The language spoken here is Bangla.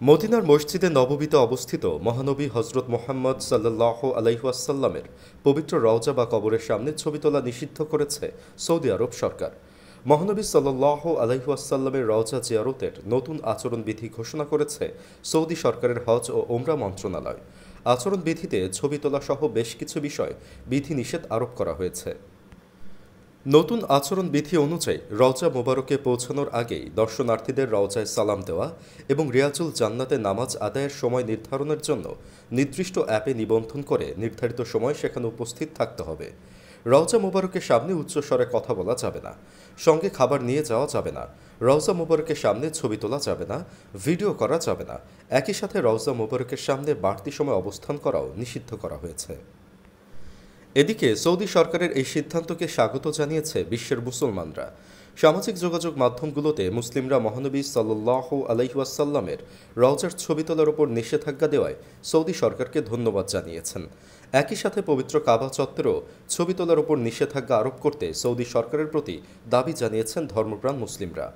মদিনার মসজিদে নববীতে অবস্থিত মহানবী হজরত মোহাম্মদ সাল্লাহ আলাইহাসাল্লামের পবিত্র রওজা বা কবরের সামনে ছবি তোলা নিষিদ্ধ করেছে সৌদি আরব সরকার। মহানবী সাল্লাহ আলাইহাসাল্লামের রওজা জিয়ারতের নতুন আচরণবিধি ঘোষণা করেছে সৌদি সরকারের হজ ও ওমরা মন্ত্রণালয়। আচরণবিধিতে ছবি তোলা সহ বেশ কিছু বিষয় বিধিনিষেধ আরোপ করা হয়েছে। নতুন আচরণ বিধি অনুযায়ী রওজা মোবারকে পৌঁছানোর আগেই দর্শনার্থীদের রওজায় সালাম দেওয়া এবং রিয়াজুল জান্নাতে নামাজ আদায়ের সময় নির্ধারণের জন্য নির্দিষ্ট অ্যাপে নিবন্ধন করে নির্ধারিত সময় সেখানে উপস্থিত থাকতে হবে। রওজা মোবারকের সামনে উচ্চস্বরে কথা বলা যাবে না, সঙ্গে খাবার নিয়ে যাওয়া যাবে না, রওজা মোবারকের সামনে ছবি তোলা যাবে না, ভিডিও করা যাবে না। একই সাথে রওজা মোবারকের সামনে বাড়তি সময় অবস্থান করাও নিষিদ্ধ করা হয়েছে। এদিকে সৌদি সরকারের এই সিদ্ধান্তকে স্বাগত জানিয়েছে বিশ্বের মুসলমানরা। সামাজিক যোগাযোগ মাধ্যমগুলোতে মুসলিমরা মহানবী সাল্লাহ আলাইহাসাল্লামের রওজার ছবি তোলার ওপর নিষেধাজ্ঞা দেওয়ায় সৌদি সরকারকে ধন্যবাদ জানিয়েছেন। একই সাথে পবিত্র কাবা চত্বরেও ছবি তোলার ওপর নিষেধাজ্ঞা আরোপ করতে সৌদি সরকারের প্রতি দাবি জানিয়েছেন ধর্মপ্রাণ মুসলিমরা।